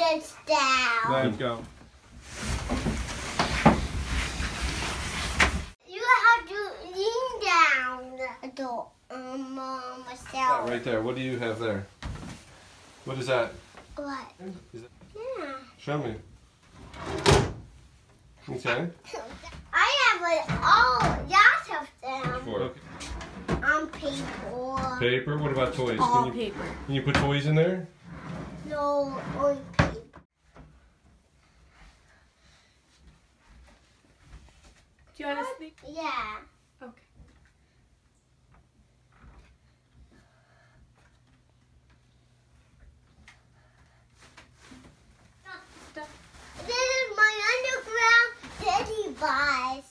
sit down. Let's go. You have to lean down. The um, um, That myself. right there. What do you have there? What is that? What? Is that- Yeah. Show me. Okay. I have it all. Lots of them. Okay. On paper. Paper. What about toys? All Can you, paper. can you put toys in there? No, Do you want to? Yeah. Okay. Stop. Stop. This is my underground teddy bus.